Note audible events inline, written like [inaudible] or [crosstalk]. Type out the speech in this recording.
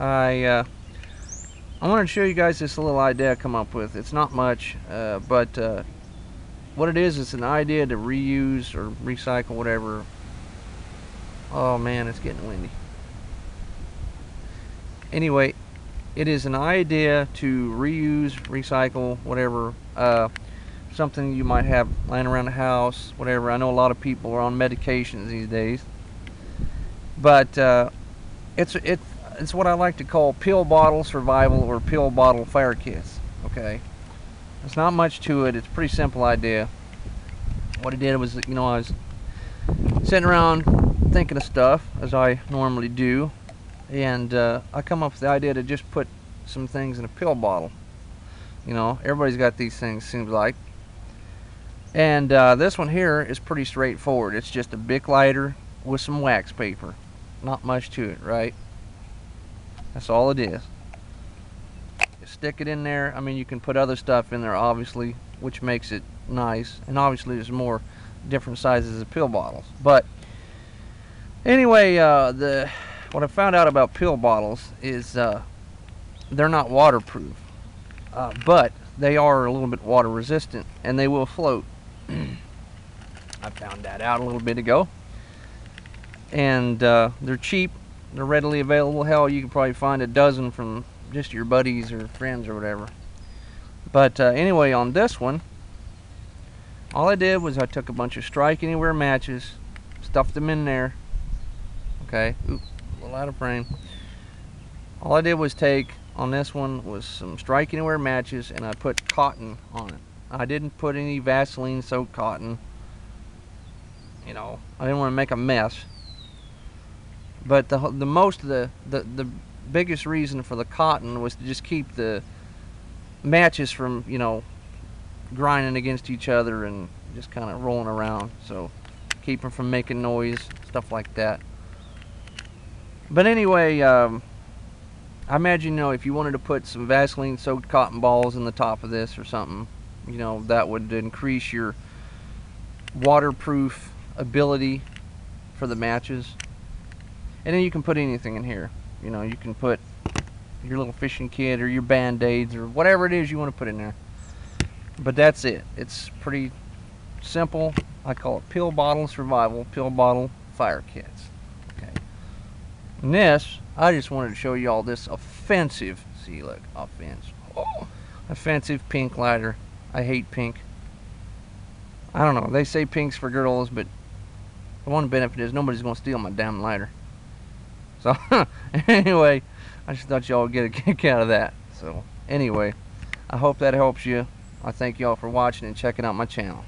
I uh, I wanted to show you guys this little idea I come up with. It's not much, uh, but uh, what it is, it's an idea to reuse or recycle whatever. Oh man, it's getting windy. Anyway, it is an idea to reuse, recycle, whatever, uh, something you might have laying around the house, whatever. I know a lot of people are on medications these days, but uh, it's it it's what I like to call pill bottle survival or pill bottle fire kits. Okay, there's not much to it. It's a pretty simple idea. What I did was, you know, I was sitting around thinking of stuff as I normally do, and uh, I come up with the idea to just put some things in a pill bottle. You know, everybody's got these things, seems like. And uh, this one here is pretty straightforward. It's just a Bic lighter with some wax paper. Not much to it, right? That's all it is. You stick it in there. I mean, you can put other stuff in there, obviously, which makes it nice. And obviously, there's more different sizes of pill bottles. But anyway, uh, the what I found out about pill bottles is uh, they're not waterproof, uh, but they are a little bit water resistant and they will float. [clears throat] I found that out a little bit ago. And uh, they're cheap, they're readily available. Hell, you can probably find a dozen from just your buddies or friends or whatever. But uh, anyway, on this one, all I did was I took a bunch of strike anywhere matches, stuffed them in there. Okay, Oop, a little out of frame. All I did was take on this one was some strike anywhere matches and I put cotton on it. I didn't put any Vaseline soaked cotton. You know, I didn't want to make a mess. But the the most of the, the the biggest reason for the cotton was to just keep the matches from you know grinding against each other and just kind of rolling around. So keep them from making noise, stuff like that. But anyway, um, I imagine you know if you wanted to put some Vaseline soaked cotton balls in the top of this or something, you know that would increase your waterproof ability for the matches. And then you can put anything in here. You know, you can put your little fishing kit or your band-aids or whatever it is you want to put in there. But that's it. It's pretty simple. I call it pill bottle survival, pill bottle fire kits. Okay. And this, I just wanted to show you all this offensive, see look, offense. Oh, offensive pink lighter. I hate pink. I don't know. They say pink's for girls, but the one benefit is nobody's going to steal my damn lighter. So, [laughs] anyway, I just thought y'all would get a [laughs] kick out of that. So, anyway, I hope that helps you. I thank y'all for watching and checking out my channel.